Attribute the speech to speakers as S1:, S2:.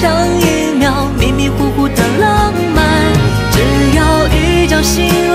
S1: 像一秒迷迷糊糊的浪漫只要一觉醒